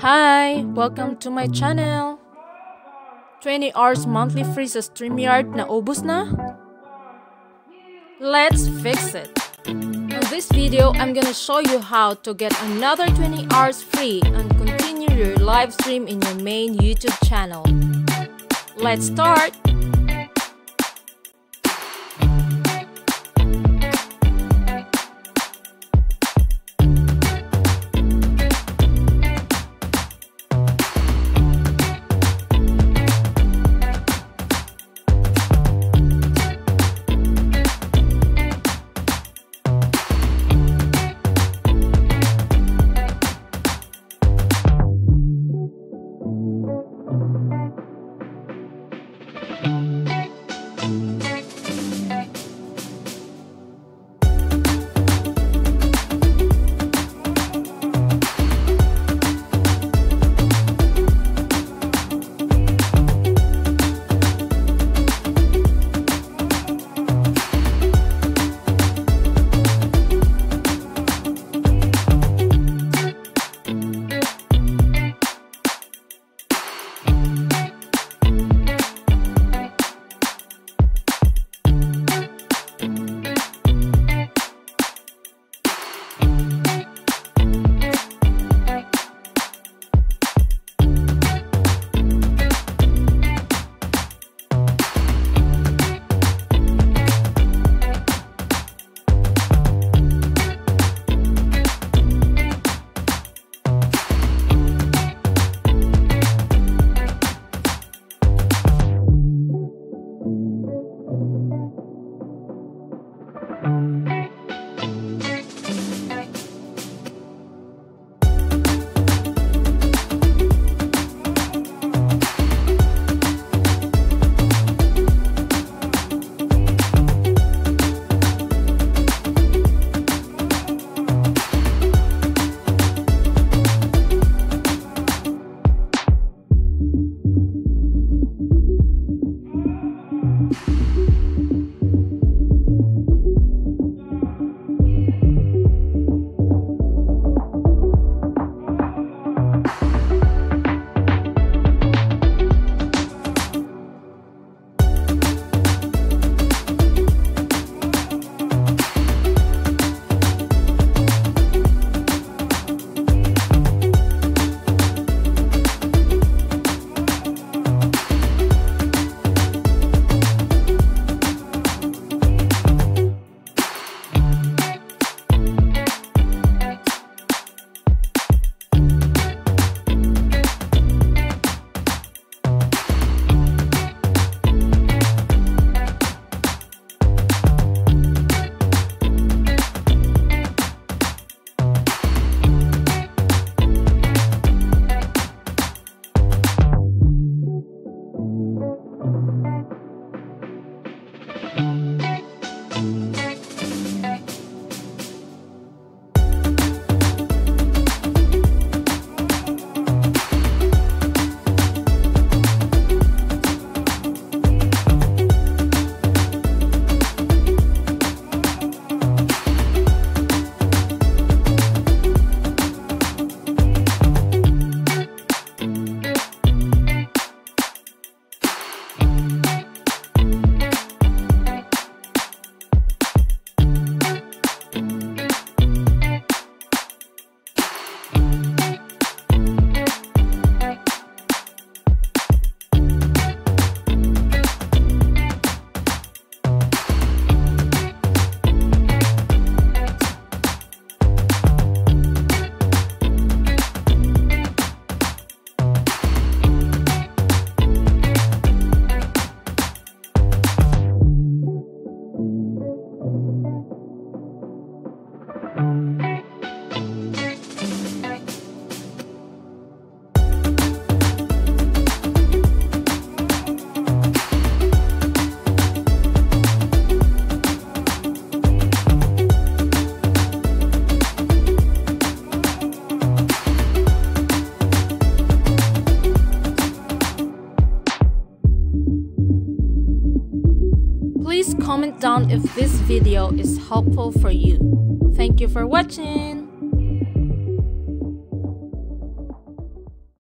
Hi! Welcome to my channel! 20 hours monthly free sa StreamYard na ubos na? Let's fix it! In this video, I'm gonna show you how to get another 20 hours free and continue your live stream in your main YouTube channel. Let's start! you. Thank you. Please comment down if this video is helpful for you. Thank you for watching.